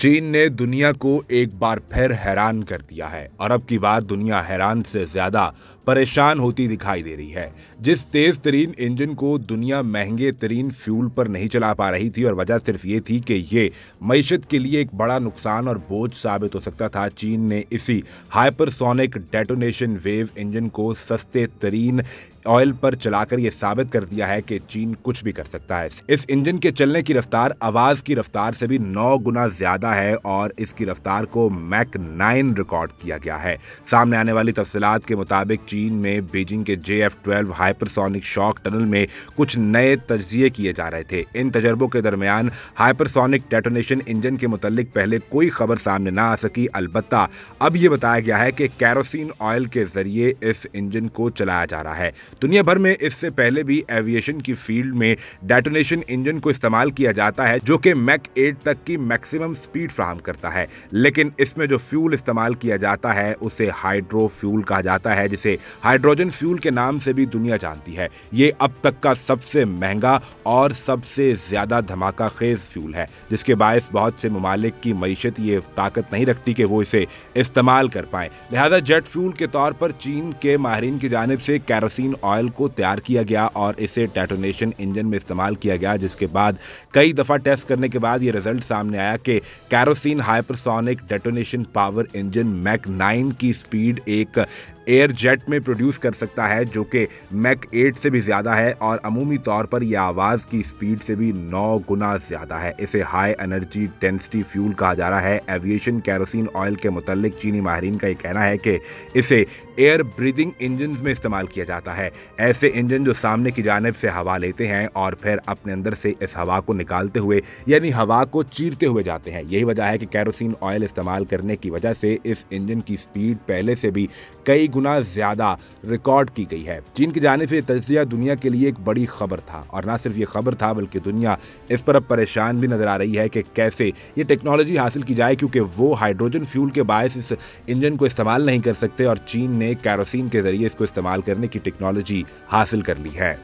चीन ने दुनिया को एक बार फिर हैरान कर दिया है। और अब की बात दुनिया हैरान से ज़्यादा परेशान होती दिखाई दे रही है। जिस तेज तरीन इंजन को दुनिया महँगे तरीन फ्यूल पर नहीं चला पा रही थी और वजह सिर्फ़ ये थी कि ये मीशत के लिए एक बड़ा नुकसान और बोझ साबित हो सकता था, चीन ने इसी हाइपरसोनिक डेटोनेशन वेव इंजन को सस्ते तरीन ऑयल पर चलाकर यह साबित कर दिया है कि चीन कुछ भी कर सकता है। इस इंजन के चलने की रफ्तार, आवाज़ की रफ्तार से भी नौ गुना ज़्यादा है और इसकी रफ्तार को मैक नाइन रिकॉर्ड किया गया है। सामने आने वाली तफसीत के मुताबिक चीन में बीजिंग के J F twelve hypersonic shock tunnel में कुछ नए तजिए किए जा रहे थे। इन तजर्बों के दरमियान हाइपरसोनिक डेटोनेशन इंजन के मुतलिक पहले कोई खबर सामने ना आ सकी। अलबत् अब यह बताया गया है कि कैरोसिन ऑयल के ज़रिए इस इंजन को चलाया जा रहा है। दुनिया भर में इससे पहले भी एविएशन की फ़ील्ड में डेटोनेशन इंजन को इस्तेमाल किया जाता है, जो कि मैक एट तक की मैक्सिमम स्पीड फ्राहम करता है। लेकिन इसमें जो फ्यूल इस्तेमाल किया जाता है, उसे हाइड्रो फ्यूल कहा जाता है, जिसे हाइड्रोजन फ्यूल के नाम से भी दुनिया जानती है। ये अब तक का सबसे महँगा और सबसे ज़्यादा धमाका खेज फ्यूल है, जिसके बायस बहुत से ममालिक की मीशत ये ताकत नहीं रखती कि वो इसे इस्तेमाल कर पाए। लिहाजा जेट फ्यूल के तौर पर चीन के माहरीन की जानब से कैरोसिन ऑयल को तैयार किया गया और इसे डेटोनेशन इंजन में इस्तेमाल किया गया, जिसके बाद कई दफ़ा टेस्ट करने के बाद ये रिज़ल्ट सामने आया कि kerosene hypersonic detonation power engine Mach nine की स्पीड एक एयर जेट में प्रोड्यूस कर सकता है, जो कि मैक एट से भी ज़्यादा है और अमूमी तौर पर यह आवाज़ की स्पीड से भी नौ गुना ज़्यादा है। इसे हाई एनर्जी डेंसिटी फ्यूल कहा जा रहा है। एविएशन कैरोसिन ऑयल के मुतलिक चीनी माहरीन का यह कहना है कि इसे एयर ब्रीदिंग इंजन में इस्तेमाल किया जाता है। ऐसे इंजन जो सामने की जानब से हवा लेते हैं और फिर अपने अंदर से इस हवा को निकालते हुए, यानी हवा को चीरते हुए जाते हैं। यही वजह है कि कैरोसिन ऑयल इस्तेमाल करने की वजह से इस इंजन की स्पीड पहले से भी कई गुना ज़्यादा रिकॉर्ड की गई है। चीन की जाने से तजिया दुनिया के लिए एक बड़ी खबर था और ना सिर्फ़ ये खबर था, बल्कि दुनिया इस पर अब परेशान भी नज़र आ रही है कि कैसे ये टेक्नोलॉजी हासिल की जाए, क्योंकि वो हाइड्रोजन फ्यूल के बायस इस इंजन को इस्तेमाल नहीं कर सकते और चीन ने कैरोसिन के ज़रिए इसको इस्तेमाल करने की टेक्नोलॉजी हासिल कर ली है।